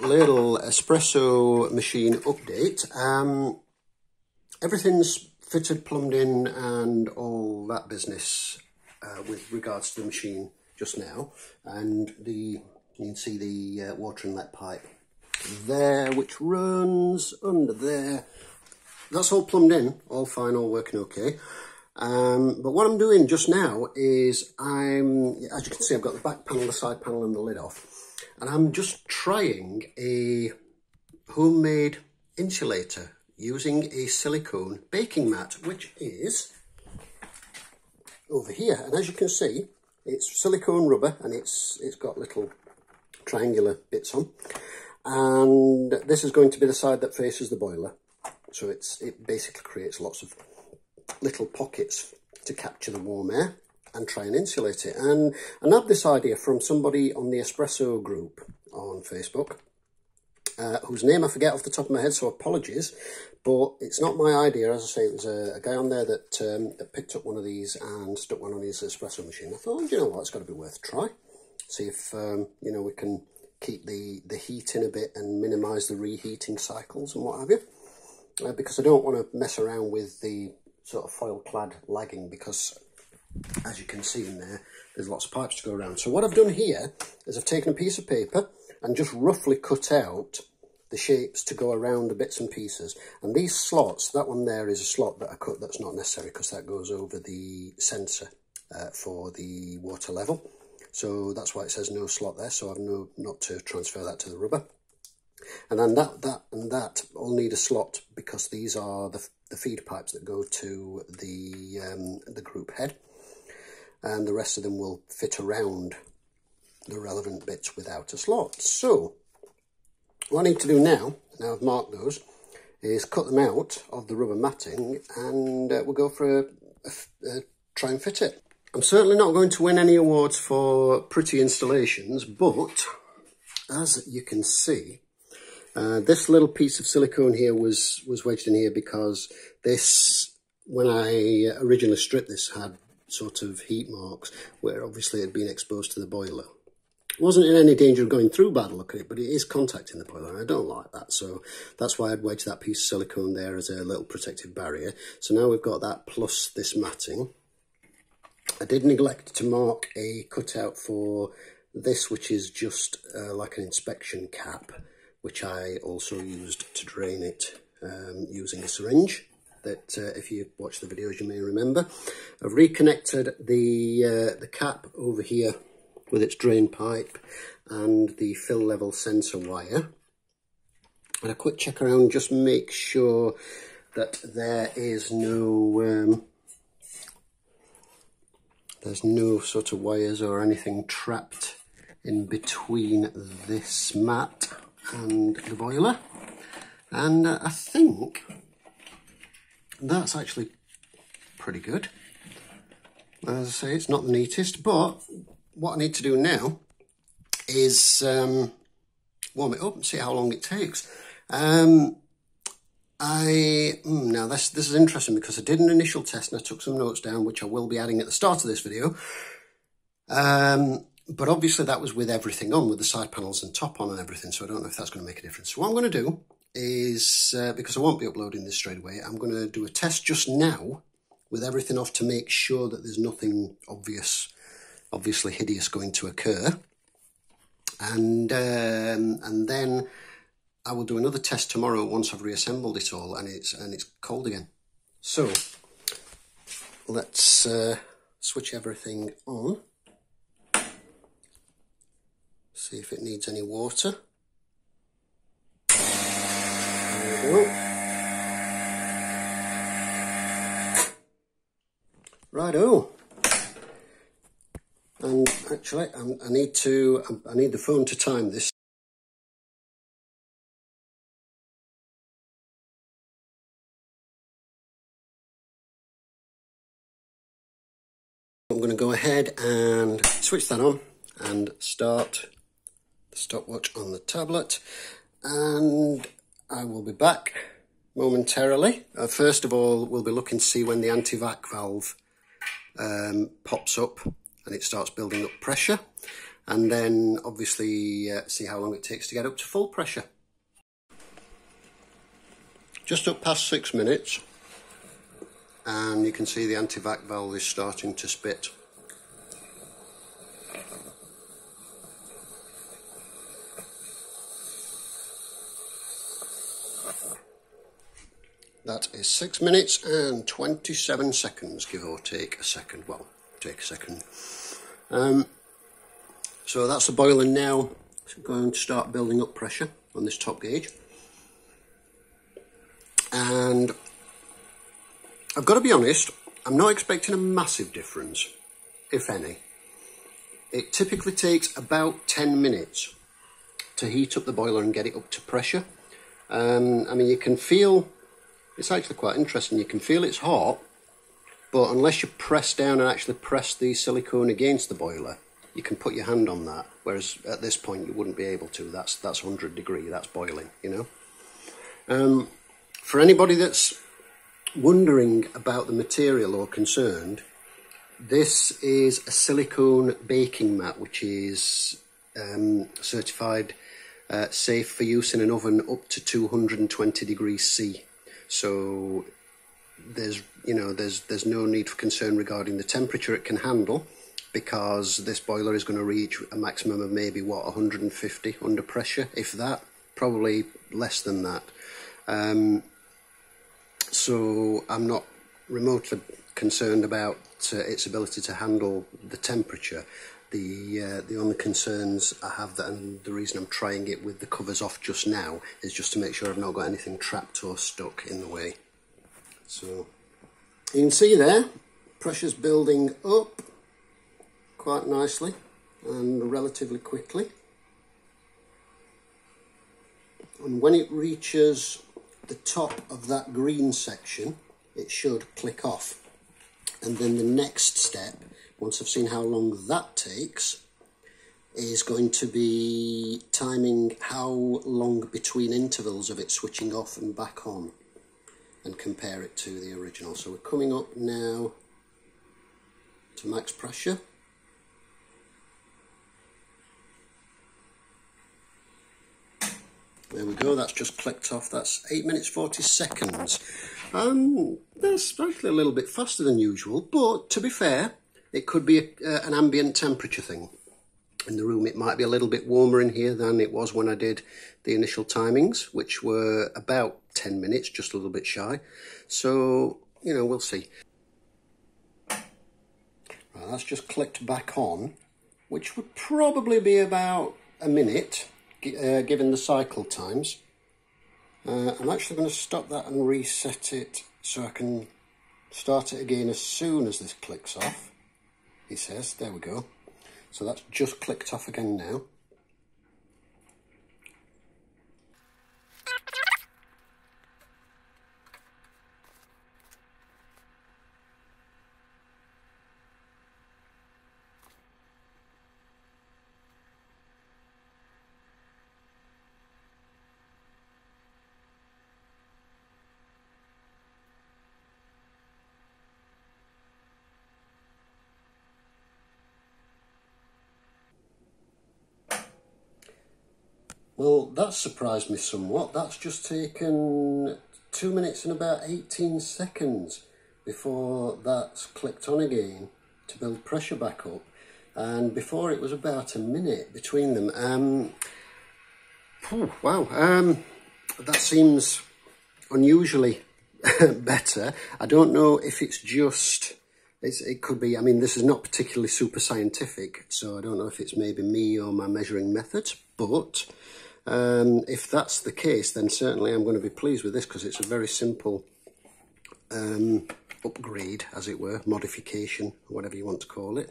little espresso machine update. Um, everything's fitted, plumbed in and all that business uh, with regards to the machine just now. And the you can see the uh, water inlet pipe there, which runs under there. That's all plumbed in, all fine, all working okay. Um, but what I'm doing just now is I'm, as you can see, I've got the back panel, the side panel and the lid off. And I'm just trying a homemade insulator using a silicone baking mat, which is over here. And as you can see, it's silicone rubber and it's it's got little triangular bits on. And this is going to be the side that faces the boiler. So it's it basically creates lots of little pockets to capture the warm air and try and insulate it. And I nabbed this idea from somebody on the Espresso group on Facebook, uh, whose name I forget off the top of my head, so apologies. But it's not my idea. As I say, there's a, a guy on there that, um, that picked up one of these and stuck one on his espresso machine. I thought, you know what, it's got to be worth a try. See if, um, you know, we can keep the, the heat in a bit and minimise the reheating cycles and what have you. Uh, because I don't want to mess around with the sort of foil clad lagging because as you can see in there, there's lots of pipes to go around. So what I've done here is I've taken a piece of paper and just roughly cut out the shapes to go around the bits and pieces. And these slots, that one there is a slot that I cut that's not necessary because that goes over the sensor uh, for the water level. So that's why it says no slot there. So I've no not to transfer that to the rubber. And then that, that and that all need a slot because these are the, the feed pipes that go to the, um, the group head and the rest of them will fit around the relevant bits without a slot. So what I need to do now, now I've marked those, is cut them out of the rubber matting and uh, we'll go for a, a, a try and fit it. I'm certainly not going to win any awards for pretty installations, but as you can see, uh, this little piece of silicone here was, was wedged in here because this, when I originally stripped this, had sort of heat marks where obviously it had been exposed to the boiler. Wasn't in any danger of going through bad look at it, but it is contacting the boiler and I don't like that. So that's why I'd wedged that piece of silicone there as a little protective barrier. So now we've got that plus this matting. I did neglect to mark a cutout for this, which is just uh, like an inspection cap, which I also used to drain it um, using a syringe that uh, if you watch the videos you may remember. I've reconnected the, uh, the cap over here with its drain pipe and the fill level sensor wire. And a quick check around, just make sure that there is no um, there's no sort of wires or anything trapped in between this mat and the boiler. And uh, I think that's actually pretty good. As I say, it's not the neatest, but what I need to do now is um, warm it up and see how long it takes. Um, I mm, now this this is interesting because I did an initial test and I took some notes down, which I will be adding at the start of this video. Um, but obviously that was with everything on, with the side panels and top on and everything, so I don't know if that's going to make a difference. So what I'm going to do is, uh, because I won't be uploading this straight away, I'm going to do a test just now with everything off to make sure that there's nothing obvious, obviously hideous going to occur. And, um, and then I will do another test tomorrow once I've reassembled it all and it's, and it's cold again. So let's uh, switch everything on. See if it needs any water. Righto. And actually, I'm, i need to, I need the phone to time this. I'm going to go ahead and switch that on and start the stopwatch on the tablet. And I will be back momentarily. Uh, first of all, we'll be looking to see when the anti-vac valve um, pops up and it starts building up pressure. and then obviously uh, see how long it takes to get up to full pressure. Just up past six minutes and you can see the anti-vac valve is starting to spit. That is 6 minutes and 27 seconds, give or take a second. Well, take a second. Um, so that's the boiler now. It's going to start building up pressure on this top gauge. And I've got to be honest, I'm not expecting a massive difference, if any. It typically takes about 10 minutes to heat up the boiler and get it up to pressure. Um, I mean, you can feel, it's actually quite interesting, you can feel it's hot, but unless you press down and actually press the silicone against the boiler, you can put your hand on that, whereas at this point you wouldn't be able to. That's, that's 100 degree, that's boiling, you know. Um, for anybody that's wondering about the material or concerned, this is a silicone baking mat which is um, certified uh, safe for use in an oven up to 220 degrees C. So there's you know there's there's no need for concern regarding the temperature it can handle because this boiler is going to reach a maximum of maybe what 150 under pressure if that probably less than that um, so I'm not remotely concerned about uh, its ability to handle the temperature. The uh, the only concerns I have that, and the reason I'm trying it with the covers off just now is just to make sure I've not got anything trapped or stuck in the way. So you can see there, pressure's building up quite nicely and relatively quickly. And when it reaches the top of that green section, it should click off. And then the next step, once I've seen how long that takes, is going to be timing how long between intervals of it switching off and back on and compare it to the original. So we're coming up now to max pressure. There we go, that's just clicked off. That's 8 minutes 40 seconds. Um, that's actually a little bit faster than usual, but to be fair, it could be a, uh, an ambient temperature thing. In the room, it might be a little bit warmer in here than it was when I did the initial timings, which were about 10 minutes, just a little bit shy. So, you know, we'll see. Right, that's just clicked back on, which would probably be about a minute uh, given the cycle times. Uh, I'm actually going to stop that and reset it so I can start it again as soon as this clicks off. He says, there we go. So that's just clicked off again now. Well, that surprised me somewhat. That's just taken two minutes and about 18 seconds before that's clicked on again to build pressure back up. And before it was about a minute between them. Um, oh, wow, um, that seems unusually better. I don't know if it's just, it's, it could be, I mean, this is not particularly super scientific, so I don't know if it's maybe me or my measuring methods, but um, if that's the case, then certainly I'm going to be pleased with this because it's a very simple um, upgrade, as it were, modification, whatever you want to call it.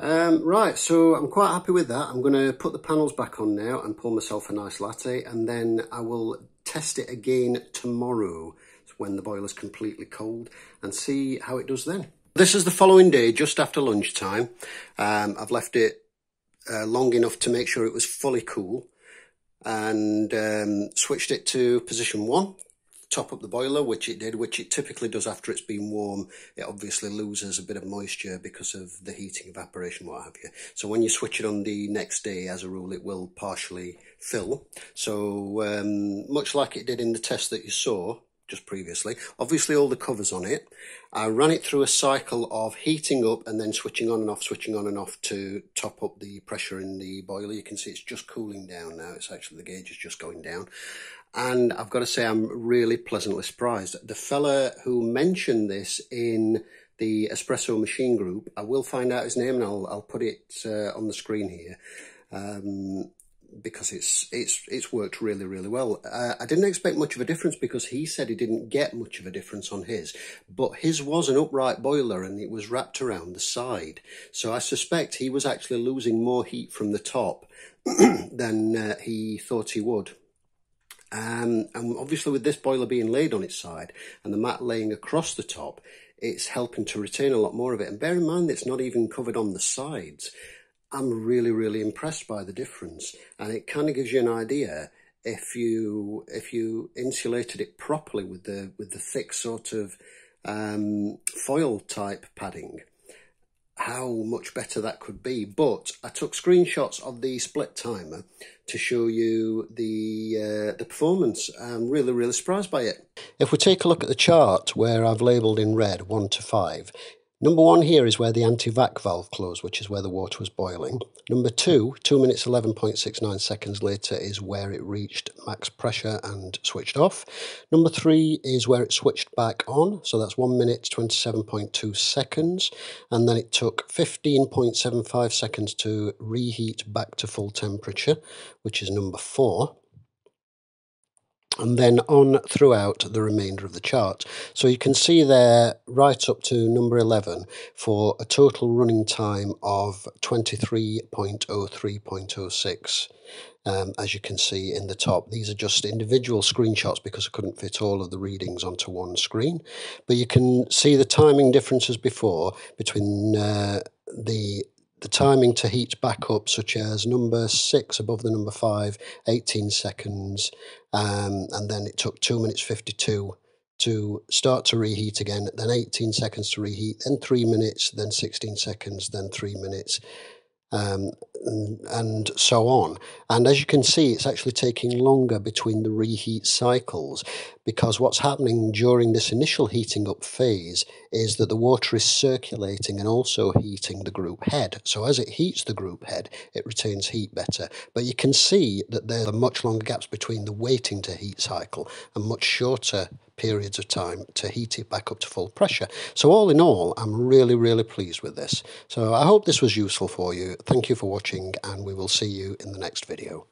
Um, right, so I'm quite happy with that. I'm going to put the panels back on now and pour myself a nice latte, and then I will test it again tomorrow when the boiler's completely cold and see how it does then. This is the following day, just after lunchtime. Um, I've left it uh, long enough to make sure it was fully cool and um, switched it to position one top up the boiler, which it did, which it typically does after it's been warm. It obviously loses a bit of moisture because of the heating, evaporation, what have you. So when you switch it on the next day, as a rule, it will partially fill. So um, much like it did in the test that you saw, just previously. Obviously all the covers on it. I ran it through a cycle of heating up and then switching on and off, switching on and off to top up the pressure in the boiler. You can see it's just cooling down now. It's actually, the gauge is just going down. And I've got to say, I'm really pleasantly surprised. The fella who mentioned this in the espresso machine group, I will find out his name and I'll, I'll put it uh, on the screen here. Um, because it's it's it's worked really really well. Uh, I didn't expect much of a difference because he said he didn't get much of a difference on his, but his was an upright boiler and it was wrapped around the side. So I suspect he was actually losing more heat from the top than uh, he thought he would. Um, and obviously with this boiler being laid on its side and the mat laying across the top, it's helping to retain a lot more of it. And bear in mind, it's not even covered on the sides. I'm really, really impressed by the difference. And it kind of gives you an idea if you if you insulated it properly with the with the thick sort of um, foil type padding, how much better that could be. But I took screenshots of the split timer to show you the uh, the performance. I'm really, really surprised by it. If we take a look at the chart where I've labelled in red 1 to 5, Number one here is where the anti-vac valve closed, which is where the water was boiling. Number two, 2 minutes 11.69 seconds later, is where it reached max pressure and switched off. Number three is where it switched back on, so that's 1 minute 27.2 seconds. And then it took 15.75 seconds to reheat back to full temperature, which is number four and then on throughout the remainder of the chart. So you can see there right up to number 11 for a total running time of 23.03.06. Um, as you can see in the top. These are just individual screenshots because I couldn't fit all of the readings onto one screen. But you can see the timing differences before between uh, the the timing to heat back up, such as number six above the number five, 18 seconds, um, and then it took two minutes 52 to start to reheat again, then 18 seconds to reheat, then three minutes, then 16 seconds, then three minutes, um, and, so on. And as you can see, it's actually taking longer between the reheat cycles because what's happening during this initial heating up phase is that the water is circulating and also heating the group head. So as it heats the group head, it retains heat better. But you can see that there are much longer gaps between the waiting to heat cycle and much shorter periods of time to heat it back up to full pressure. So all in all, I'm really, really pleased with this. So I hope this was useful for you. Thank you for watching and we will see you in the next video.